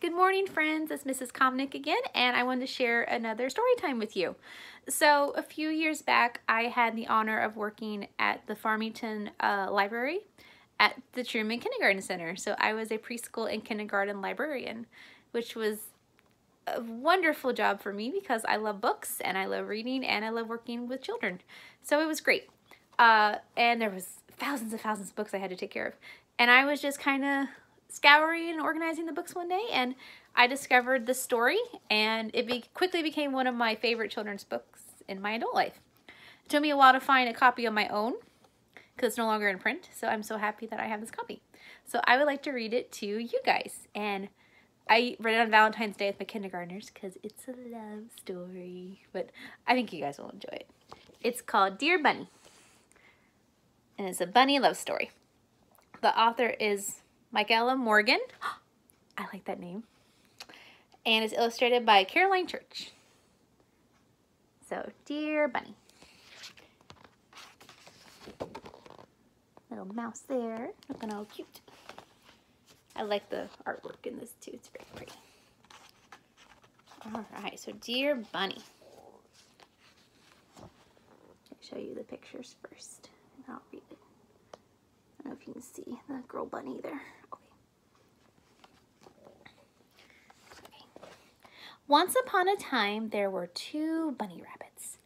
Good morning, friends. It's Mrs. Komnick again, and I wanted to share another story time with you. So, a few years back, I had the honor of working at the Farmington uh, Library at the Truman Kindergarten Center. So, I was a preschool and kindergarten librarian, which was a wonderful job for me because I love books and I love reading and I love working with children. So, it was great. Uh, and there was thousands and thousands of books I had to take care of. And I was just kind of scouring and organizing the books one day and I discovered the story and it be quickly became one of my favorite children's books in my adult life. It took me a while to find a copy of my own because it's no longer in print so I'm so happy that I have this copy. So I would like to read it to you guys and I read it on Valentine's Day with my kindergartners because it's a love story but I think you guys will enjoy it. It's called Dear Bunny and it's a bunny love story. The author is Michaela Morgan. I like that name. And it's illustrated by Caroline Church. So, Dear Bunny. Little mouse there, looking all cute. I like the artwork in this too, it's very pretty. Alright, so Dear Bunny. I'll show you the pictures first, and I'll read it. Know if you can see the girl bunny there. Once upon a time, there were two bunny rabbits.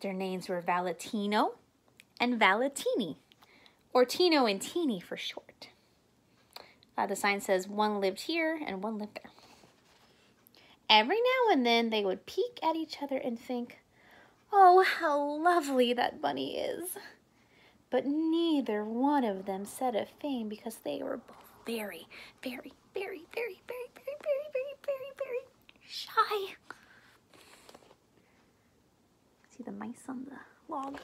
Their names were Valentino and Valentini, or Tino and Teeny for short. Uh, the sign says one lived here and one lived there. Every now and then they would peek at each other and think, oh, how lovely that bunny is. But neither one of them said a thing because they were both very, very, very, very, very, very, very, very, very, very shy. See the mice on the log.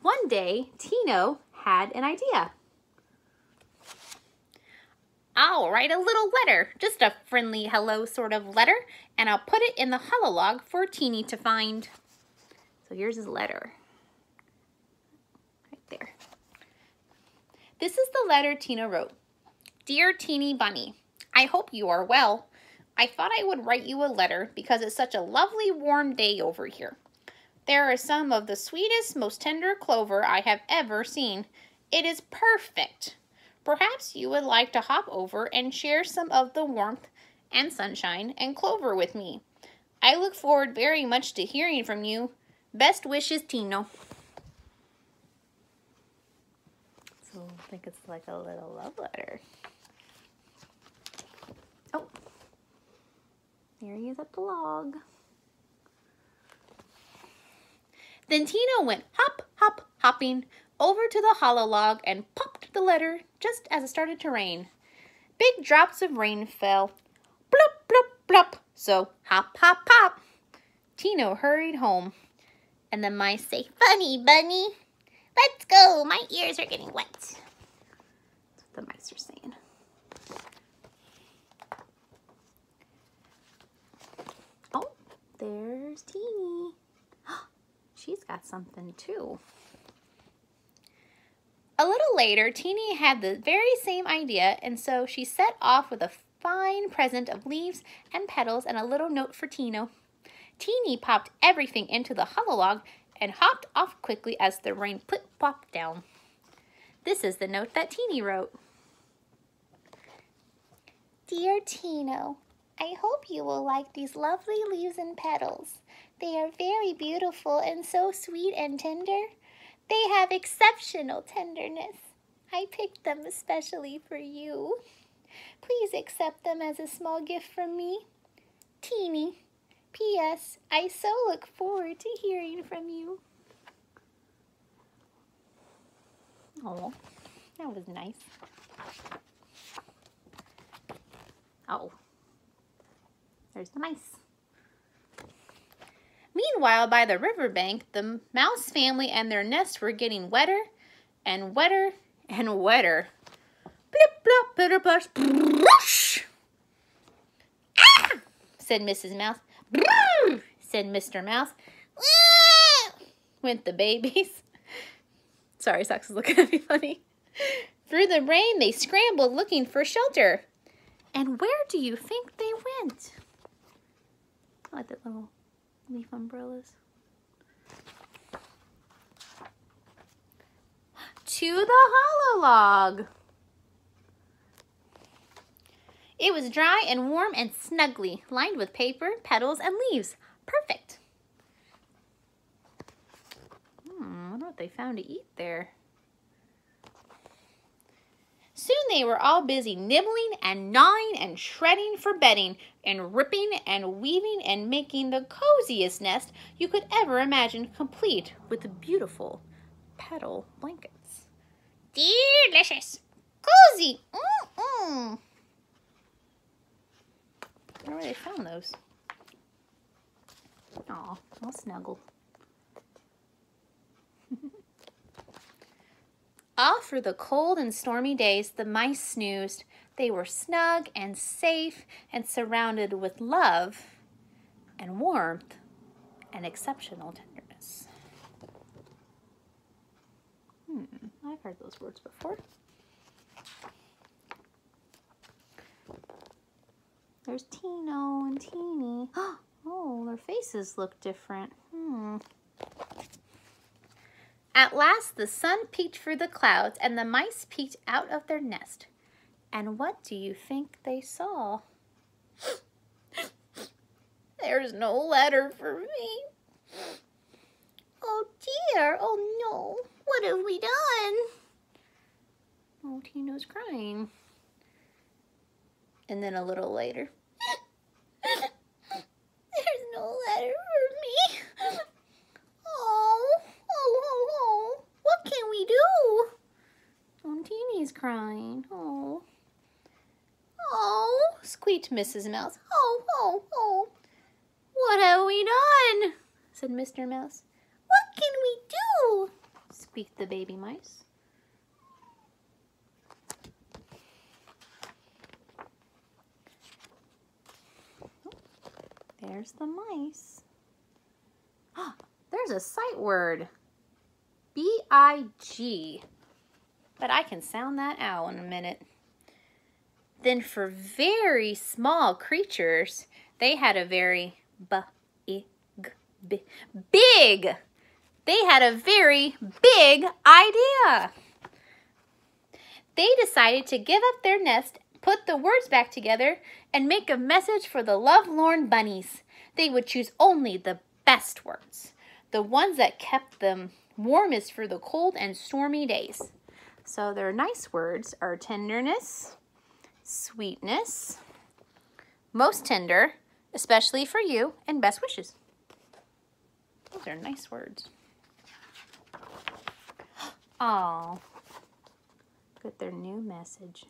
One day, Tino had an idea. I'll write a little letter, just a friendly hello sort of letter, and I'll put it in the hololog for Teeny to find. So here's his letter. Right there. This is the letter Tino wrote. Dear Teeny Bunny, I hope you are well. I thought I would write you a letter because it's such a lovely warm day over here. There are some of the sweetest, most tender clover I have ever seen. It is perfect. Perhaps you would like to hop over and share some of the warmth and sunshine and clover with me. I look forward very much to hearing from you. Best wishes, Tino. So I think it's like a little love letter. Oh, there he is at the log. Then Tino went hop, hop, hopping over to the hollow log and popped the letter just as it started to rain. Big drops of rain fell. Blop, blop, blop. So hop, hop, hop. Tino hurried home. And the mice say, Funny, bunny. Let's go. My ears are getting wet. That's what the mice are saying. Oh, there's Teeny. She's got something too. A little later, Teeny had the very same idea, and so she set off with a fine present of leaves and petals and a little note for Tino. Teeny popped everything into the hollow log and hopped off quickly as the rain plip-plopped down. This is the note that Teeny wrote. Dear Tino, I hope you will like these lovely leaves and petals. They are very beautiful and so sweet and tender. They have exceptional tenderness. I picked them especially for you. Please accept them as a small gift from me. Teeny. P.S. I so look forward to hearing from you. Oh, that was nice. Oh. There's the mice. Meanwhile, by the riverbank, the mouse family and their nest were getting wetter and wetter and wetter. Blip, blop, bitter, blush, brush. Ah! said Mrs. Mouse. Said Mr. Mouse. Went the babies. Sorry, Socks is looking at me funny. Through the rain, they scrambled looking for shelter. And where do you think they went? I like the little leaf umbrellas. To the hollow log. It was dry and warm and snugly, lined with paper, petals, and leaves. Perfect. Hmm, I wonder what they found to eat there. Soon they were all busy nibbling and gnawing and shredding for bedding and ripping and weaving and making the coziest nest you could ever imagine, complete with beautiful petal blankets. Delicious! Cozy! Mm-mm! I wonder where they found those. Aw, all snuggle. All through the cold and stormy days, the mice snoozed. They were snug and safe and surrounded with love and warmth and exceptional tenderness. Hmm, I've heard those words before. There's Tino and Teeny. Oh, their faces look different. Hmm. At last the sun peeked through the clouds and the mice peeked out of their nest. And what do you think they saw? There's no letter for me. Oh dear, oh no, what have we done? Oh, Tino's crying. And then a little later, there's no letter for me. Oh, oh, oh, oh. What can we do? Oh, Teeny's crying. Oh. Oh, squeaked Mrs. Mouse. Oh, oh, oh. What have we done? said Mr. Mouse. What can we do? squeaked the baby mice. There's the mice. Ah, there's a sight word. B-I-G. But I can sound that out in a minute. Then for very small creatures, they had a very b-i-g, big. They had a very big idea. They decided to give up their nest put the words back together, and make a message for the lovelorn bunnies. They would choose only the best words, the ones that kept them warmest for the cold and stormy days. So their nice words are tenderness, sweetness, most tender, especially for you, and best wishes. Those are nice words. Oh, got their new message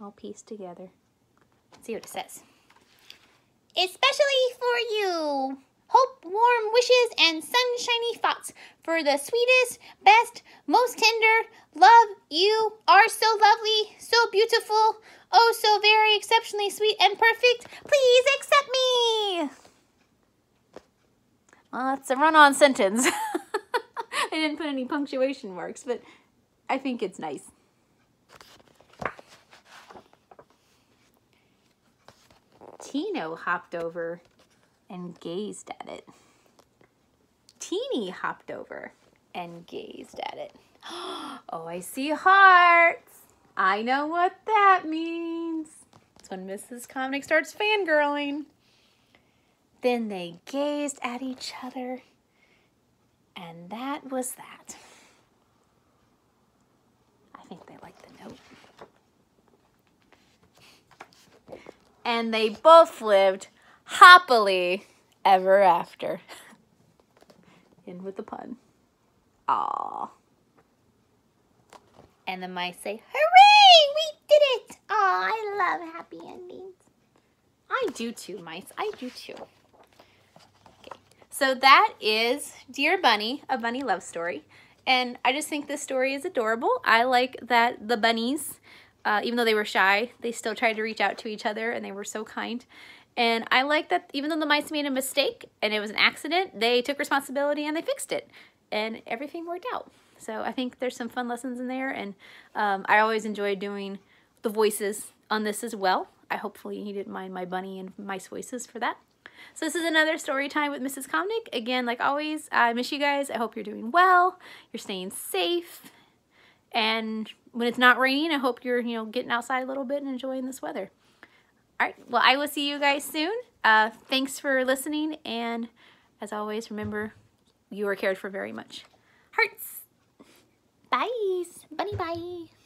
all pieced together. Let's see what it says. Especially for you. Hope, warm wishes, and sunshiny thoughts for the sweetest, best, most tender love. You are so lovely, so beautiful, oh, so very exceptionally sweet and perfect. Please accept me. Well, it's a run on sentence. I didn't put any punctuation marks, but I think it's nice. Tino hopped over and gazed at it. Teeny hopped over and gazed at it. Oh, I see hearts. I know what that means. It's when Mrs. Comnic starts fangirling. Then they gazed at each other, and that was that. I think they liked the note. and they both lived happily ever after. In with the pun. Aww. And the mice say, Hooray! We did it! Aw, I love happy endings. I do too, mice. I do too. Okay. So that is Dear Bunny, a bunny love story. And I just think this story is adorable. I like that the bunnies uh, even though they were shy, they still tried to reach out to each other and they were so kind. And I like that even though the mice made a mistake and it was an accident, they took responsibility and they fixed it. And everything worked out. So I think there's some fun lessons in there, and um, I always enjoy doing the voices on this as well. I hopefully he didn't mind my bunny and mice voices for that. So this is another story time with Mrs. Comnick. Again, like always, I miss you guys. I hope you're doing well. You're staying safe. And when it's not raining, I hope you're, you know, getting outside a little bit and enjoying this weather. All right. Well, I will see you guys soon. Uh, thanks for listening. And as always, remember, you are cared for very much. Hearts. Bye. Bunny bye.